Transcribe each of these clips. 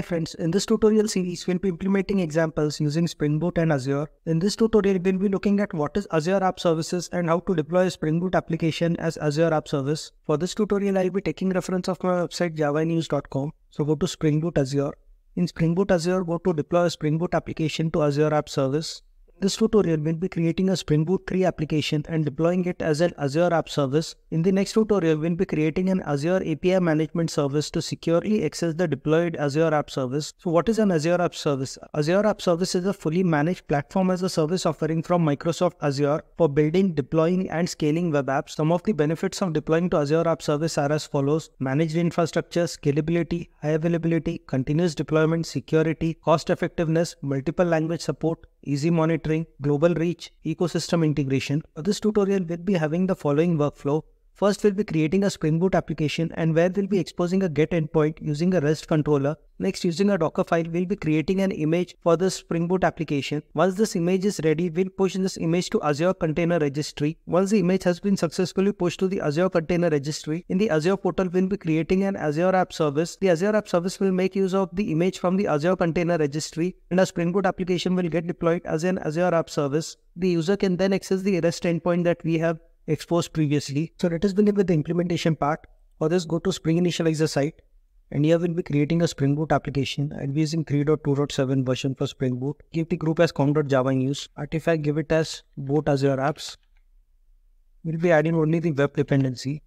Hi friends, in this tutorial series, we'll be implementing examples using Spring Boot and Azure. In this tutorial, we'll be looking at what is Azure App Services and how to deploy a Spring Boot application as Azure App Service. For this tutorial, I'll be taking reference of my website javainuse.com. So go to Spring Boot Azure. In Spring Boot Azure, go to deploy a Spring Boot application to Azure App Service this tutorial, we'll be creating a Spring Boot 3 application and deploying it as an Azure App Service. In the next tutorial, we'll be creating an Azure API Management Service to securely access the deployed Azure App Service. So what is an Azure App Service? Azure App Service is a fully managed platform as a service offering from Microsoft Azure for building, deploying, and scaling web apps. Some of the benefits of deploying to Azure App Service are as follows. Managed infrastructure, scalability, high availability, continuous deployment, security, cost effectiveness, multiple language support, easy monitoring, global reach, ecosystem integration. This tutorial will be having the following workflow. First, we'll be creating a Spring Boot application and where we'll be exposing a GET endpoint using a REST controller. Next, using a Docker file, we'll be creating an image for the Spring Boot application. Once this image is ready, we'll push this image to Azure Container Registry. Once the image has been successfully pushed to the Azure Container Registry, in the Azure portal, we'll be creating an Azure App Service. The Azure App Service will make use of the image from the Azure Container Registry and a Spring Boot application will get deployed as an Azure App Service. The user can then access the REST endpoint that we have exposed previously. So let us begin with the implementation part. For this, go to Spring Initializr site and here we'll be creating a Spring Boot application and we're using 3.2.7 version for Spring Boot. Give the group as com.javainuse. Artifact, give it as boot Azure apps. We'll be adding only the web dependency.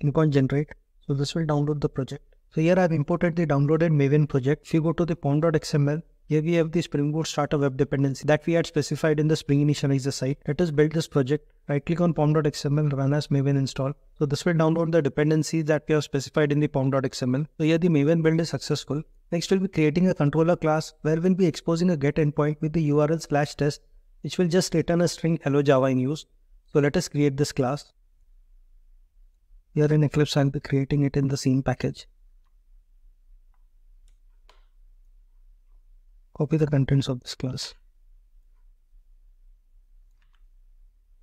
Click on generate. So this will download the project. So here I've imported the downloaded Maven project. If you go to the pom.xml, here we have the Spring Boot starter web dependency that we had specified in the Spring Initializr site. Let us build this project. Right click on pom.xml, run as maven install. So this will download the dependencies that we have specified in the pom.xml. So here the maven build is successful. Next we'll be creating a controller class where we'll be exposing a get endpoint with the URL slash test which will just return a string hello java in use. So let us create this class. Here in Eclipse I'll be creating it in the scene package. Copy the contents of this class.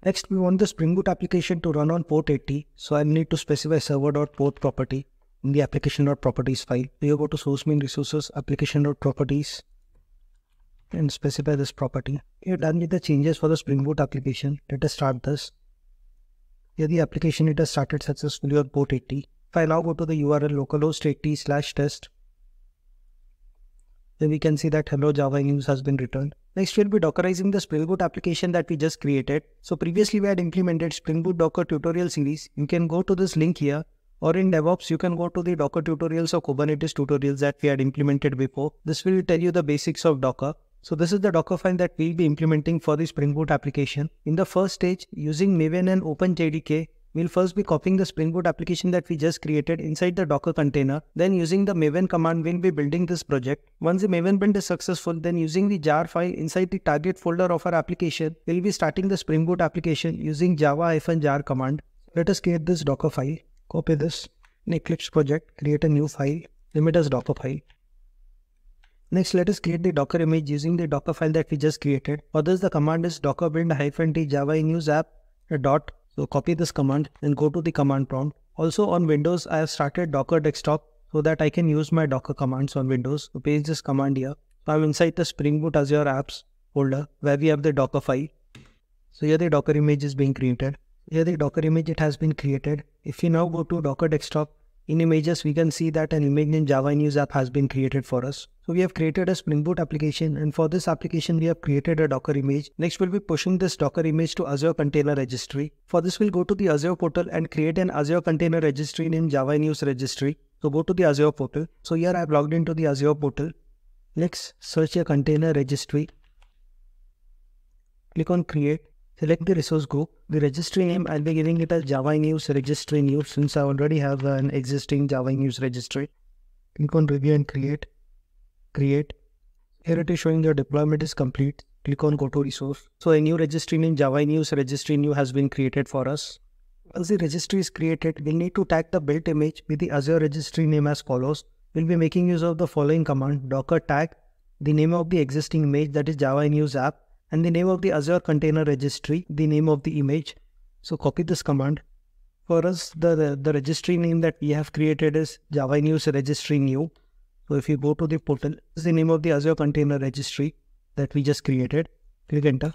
Next, we want the Spring Boot application to run on port 80. So I need to specify server.port property in the application.properties file. You go to source main resources, application.properties and specify this property. You're done with the changes for the Spring Boot application. Let us start this. Here the application it has started successfully on port 80. If I now go to the URL localhost 80 slash test then we can see that hello java in use has been returned. Next, we'll be dockerizing the Spring Boot application that we just created. So previously we had implemented Spring Boot Docker tutorial series. You can go to this link here or in DevOps, you can go to the Docker tutorials or Kubernetes tutorials that we had implemented before. This will tell you the basics of Docker. So this is the Docker file that we'll be implementing for the Spring Boot application. In the first stage, using Maven and OpenJDK, We'll first be copying the Spring Boot application that we just created inside the Docker container. Then using the Maven command, we'll be building this project. Once the Maven build is successful, then using the jar file inside the target folder of our application, we'll be starting the Spring Boot application using java-jar command. Let us create this Docker file. Copy this in Eclipse project, create a new file, name it as Docker file. Next, let us create the Docker image using the Docker file that we just created. For this, the command is docker build-t java news app dot so copy this command and go to the command prompt. Also on Windows, I have started Docker Desktop so that I can use my Docker commands on Windows. So paste this command here. So I'm inside the Spring Boot Azure Apps folder where we have the Docker file. So here the Docker image is being created. Here the Docker image it has been created. If you now go to Docker Desktop, in images we can see that an image in Java News app has been created for us. So we have created a Spring Boot application and for this application we have created a Docker image. Next we'll be pushing this Docker image to Azure Container Registry. For this we'll go to the Azure portal and create an Azure Container Registry named Java News Registry. So go to the Azure portal. So here I've logged into the Azure portal. Next search a container registry. Click on create Select the resource group. The registry name, I'll be giving it as Java News Registry News since I already have an existing Java News registry. Click on review and create. Create. Here it is showing the deployment is complete. Click on go to resource. So a new registry name Java News Registry New has been created for us. Once the registry is created, we'll need to tag the built image with the Azure registry name as follows. We'll be making use of the following command docker tag, the name of the existing image that is Java News app and the name of the Azure Container Registry, the name of the image. So copy this command. For us, the, the, the registry name that we have created is Java News Registry New. So if you go to the portal, this is the name of the Azure Container Registry that we just created. Click enter.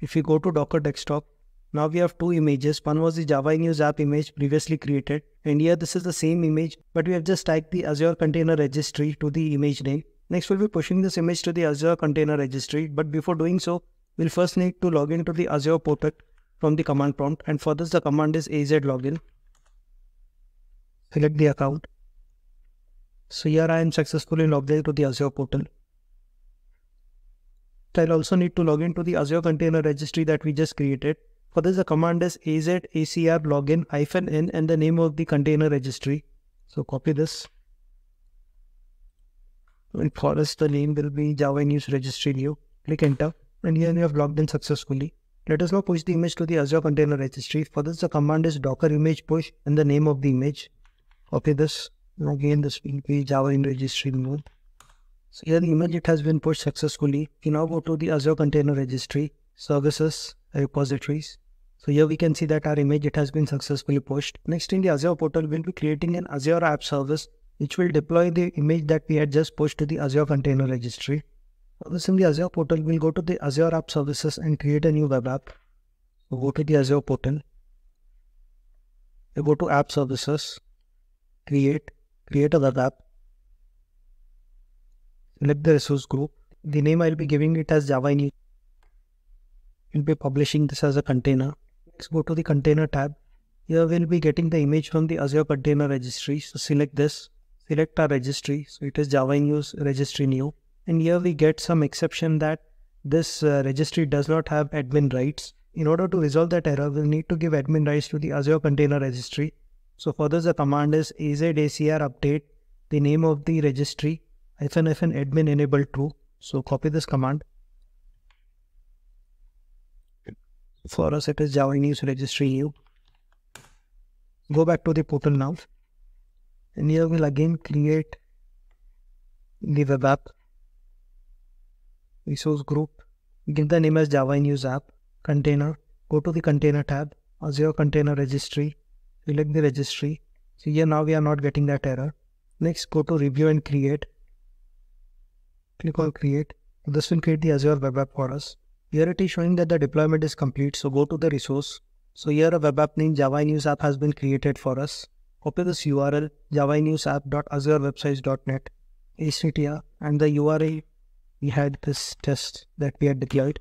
If you go to Docker Desktop, now we have two images. One was the Java News app image previously created. And here this is the same image, but we have just typed the Azure Container Registry to the image name. Next, we'll be pushing this image to the Azure Container Registry. But before doing so, we'll first need to log into the Azure portal from the command prompt. And for this, the command is az login. Select the account. So here I am successfully logged into the Azure portal. I'll also need to log into the Azure Container Registry that we just created. For this, the command is az acr login hyphen n and the name of the container registry. So copy this. And for us, the name will be Java News Registry New. Click enter and here you have logged in successfully. Let us now push the image to the Azure Container Registry. For this, the command is docker image push and the name of the image. Okay, this. Again, this will be Java in registry new. So here the image it has been pushed successfully. You now go to the Azure Container Registry, Services, Repositories. So here we can see that our image, it has been successfully pushed. Next in the Azure portal, we'll be creating an Azure App Service, which will deploy the image that we had just pushed to the Azure Container Registry. In the Azure portal, we'll go to the Azure App Services and create a new web app. So go to the Azure portal. You go to App Services, create, create a web app. Select the resource group. The name I'll be giving it as Java News. We'll be publishing this as a container. Let's go to the container tab. Here we'll be getting the image from the Azure Container Registry. So select this, select our registry. So it is Java News Registry New. And here we get some exception that this uh, registry does not have admin rights. In order to resolve that error, we'll need to give admin rights to the Azure Container Registry. So for this, the command is azacr update the name of the registry hyphen hyphen admin enable true. So copy this command For us, it is Java News Registry new. Go back to the portal now. And here we'll again create the web app resource group. Give the name as Java News app container. Go to the container tab, Azure Container Registry. Select the registry. So here now we are not getting that error. Next, go to review and create. Click on create. This will create the Azure web app for us. Here it is showing that the deployment is complete. So go to the resource. So here a web app named Java News app has been created for us. Copy this URL java javainuseapp.azurewebsites.net HTTP and the URL we had this test that we had deployed.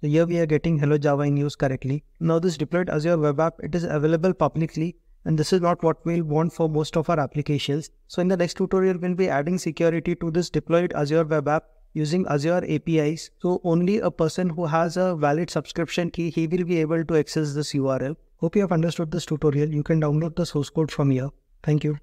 So here we are getting hello Java in use correctly. Now this deployed Azure web app, it is available publicly and this is not what we'll want for most of our applications. So in the next tutorial, we'll be adding security to this deployed Azure web app using Azure APIs. So only a person who has a valid subscription key, he will be able to access this URL. Hope you have understood this tutorial. You can download the source code from here. Thank you.